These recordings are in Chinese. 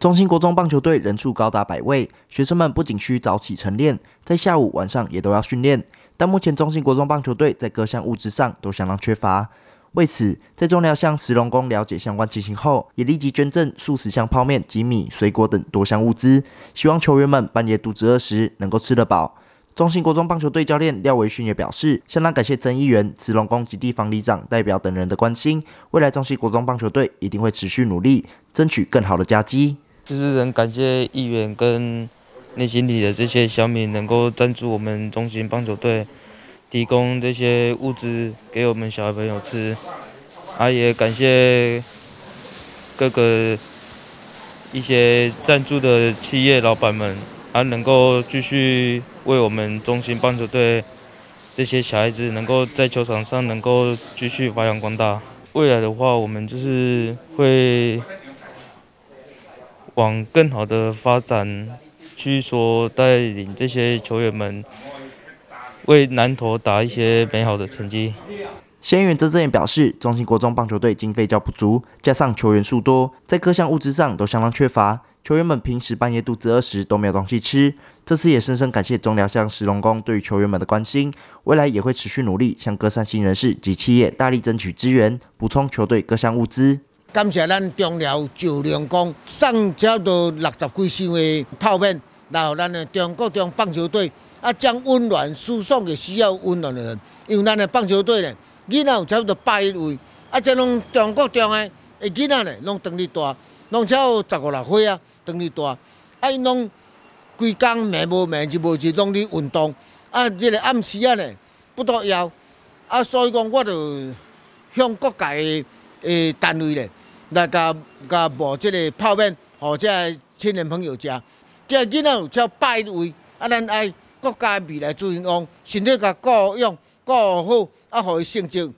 中心国中棒球队人数高达百位，学生们不仅需早起晨练，在下午、晚上也都要训练。但目前中心国中棒球队在各项物资上都相当缺乏。为此，在中寮向石龙宫了解相关情形后，也立即捐赠数十箱泡面及米、水果等多项物资，希望球员们半夜肚子饿时能够吃得饱。中心国中棒球队教练廖维勋也表示，相当感谢曾议员、慈龙宫及地方里长代表等人的关心，未来中心国中棒球队一定会持续努力，争取更好的佳绩。就是很感谢议员跟内心里的这些小民能够赞助我们中心棒球队，提供这些物资给我们小朋友吃，啊也感谢各个一些赞助的企业老板们，啊能够继续为我们中心棒球队这些小孩子能够在球场上能够继续发扬光大。未来的话，我们就是会。往更好的发展去说，带领这些球员们为南投打一些美好的成绩。先员曾正也表示，中心国中棒球队经费较不足，加上球员数多，在各项物资上都相当缺乏，球员们平时半夜肚子饿时都没有东西吃。这次也深深感谢中寮乡石龙宫对于球员们的关心，未来也会持续努力，向各善心人士及企业大力争取资源，补充球队各项物资。感谢咱中寮九龙宫送差不多六十几箱的泡面，然后咱的中国中棒球队啊，将温暖输送给需要温暖的人。因为咱的棒球队呢，囡仔有差不多百位，啊，这拢中国中的的囡仔呢，拢长得大，拢超十五六岁啊，长得大，啊，因拢规工眠无眠，日无日拢伫运动，啊，这个暗时啊呢，不多枵，啊，所以讲我就向各界的单位咧。来甲甲无即个泡面，或者亲人朋友食。即个囡仔有超百位，啊，咱爱国家未来主人翁，身体甲顾养顾好，啊，互伊成绩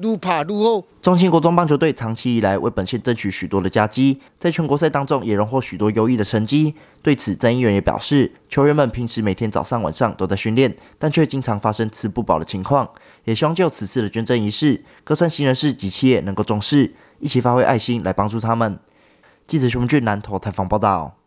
愈拍愈好。中心国中棒球队长期以来为本县争取许多的佳绩，在全国赛当中也荣获许多优异的成绩。对此，曾议员也表示，球员们平时每天早上晚上都在训练，但却经常发生吃不饱的情况，也希望就此次的捐赠仪式，各山新人士及企业能够重视。一起发挥爱心来帮助他们。记者熊俊南投采访报道。